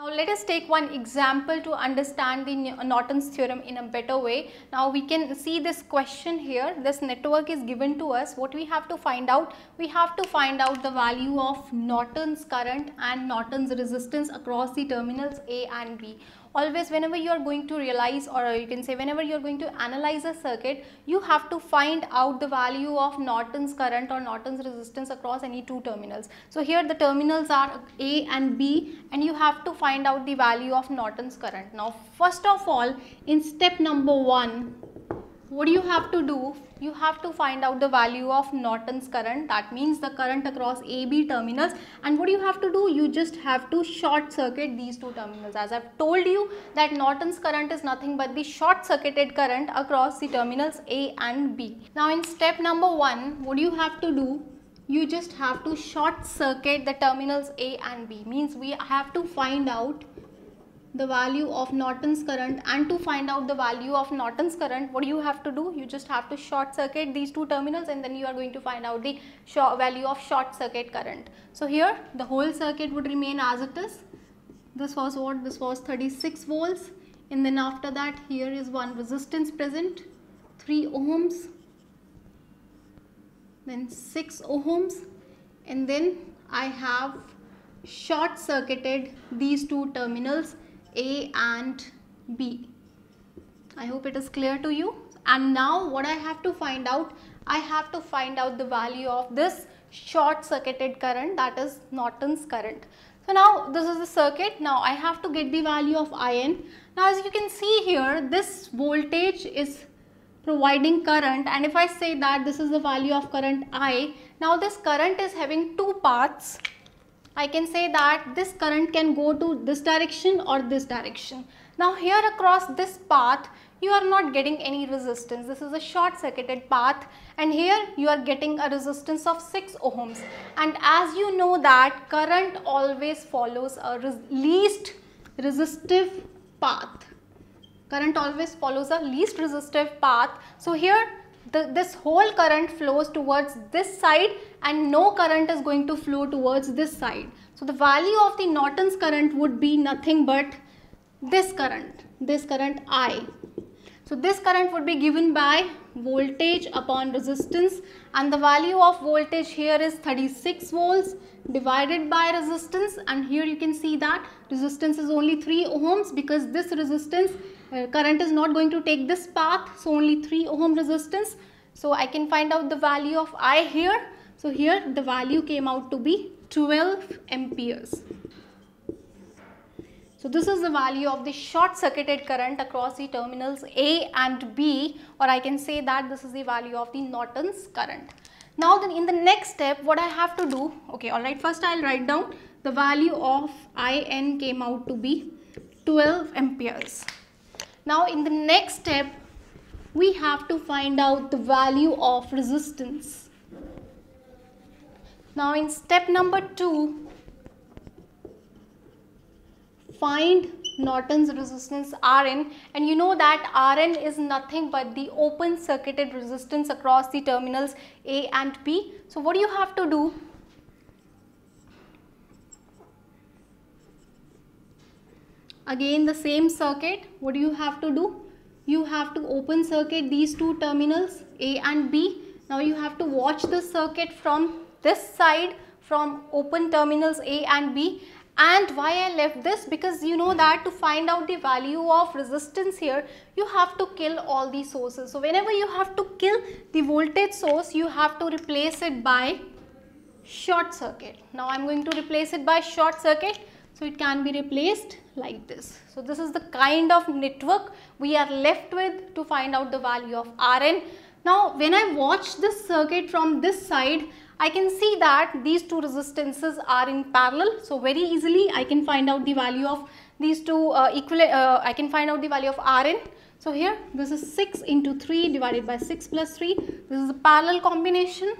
Now let us take one example to understand the Norton's theorem in a better way. Now we can see this question here, this network is given to us. What we have to find out? We have to find out the value of Norton's current and Norton's resistance across the terminals A and B always whenever you are going to realize or you can say whenever you are going to analyze a circuit you have to find out the value of Norton's current or Norton's resistance across any two terminals. So here the terminals are A and B and you have to find out the value of Norton's current. Now first of all in step number 1 what do you have to do? You have to find out the value of Norton's current that means the current across AB terminals and what do you have to do? You just have to short circuit these two terminals as I've told you that Norton's current is nothing but the short circuited current across the terminals A and B. Now in step number 1 what do you have to do? You just have to short circuit the terminals A and B. Means we have to find out the value of Norton's current and to find out the value of Norton's current what do you have to do? You just have to short circuit these two terminals and then you are going to find out the value of short circuit current. So here the whole circuit would remain as it is. This was what? This was 36 volts. And then after that here is one resistance present. 3 ohms then 6 ohms and then I have short circuited these two terminals a and B. I hope it is clear to you. And now what I have to find out, I have to find out the value of this short circuited current that is Norton's current. So now this is the circuit. Now I have to get the value of IN. Now as you can see here, this voltage is providing current and if I say that this is the value of current I, now this current is having two paths I can say that this current can go to this direction or this direction. Now here across this path you are not getting any resistance. This is a short circuited path and here you are getting a resistance of 6 ohms and as you know that current always follows a res least resistive path. Current always follows a least resistive path. So here the, this whole current flows towards this side and no current is going to flow towards this side. So the value of the Norton's current would be nothing but this current, this current I. So this current would be given by voltage upon resistance and the value of voltage here is 36 volts divided by resistance and here you can see that resistance is only 3 ohms because this resistance uh, current is not going to take this path so only 3 ohm resistance. So I can find out the value of I here. So here the value came out to be 12 amperes so this is the value of the short circuited current across the terminals A and B or I can say that this is the value of the Norton's current. Now then in the next step what I have to do, okay alright first I will write down the value of IN came out to be 12 amperes. Now in the next step we have to find out the value of resistance. Now in step number 2 find Norton's resistance Rn and you know that Rn is nothing but the open circuited resistance across the terminals A and B. So what do you have to do? Again the same circuit, what do you have to do? You have to open circuit these two terminals A and B. Now you have to watch the circuit from this side from open terminals A and B and why I left this because you know that to find out the value of resistance here you have to kill all these sources. So whenever you have to kill the voltage source you have to replace it by short circuit. Now I am going to replace it by short circuit so it can be replaced like this. So this is the kind of network we are left with to find out the value of Rn. Now when I watch this circuit from this side I can see that these two resistances are in parallel. So very easily I can find out the value of these two uh, equal, uh, I can find out the value of Rn. So here this is 6 into 3 divided by 6 plus 3. This is a parallel combination.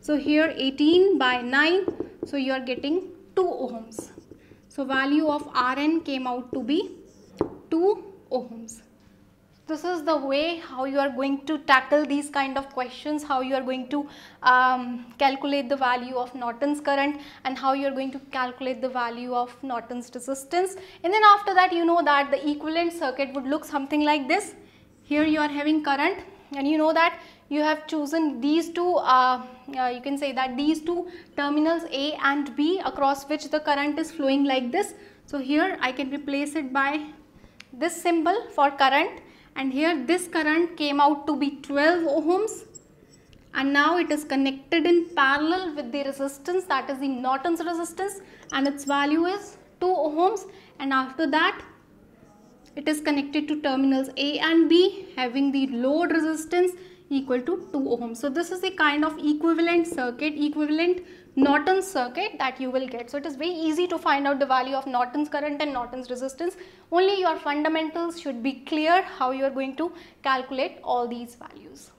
So here 18 by 9. So you are getting 2 ohms. So value of Rn came out to be 2 ohms. This is the way how you are going to tackle these kind of questions, how you are going to um, calculate the value of Norton's current and how you are going to calculate the value of Norton's resistance. And then after that you know that the equivalent circuit would look something like this. Here you are having current and you know that you have chosen these two, uh, uh, you can say that these two terminals A and B across which the current is flowing like this. So here I can replace it by this symbol for current and here this current came out to be 12 ohms. And now it is connected in parallel with the resistance that is the Norton's resistance and its value is 2 ohms. And after that it is connected to terminals A and B having the load resistance equal to 2 ohms. So this is the kind of equivalent circuit, equivalent Norton circuit that you will get. So it is very easy to find out the value of Norton's current and Norton's resistance. Only your fundamentals should be clear how you are going to calculate all these values.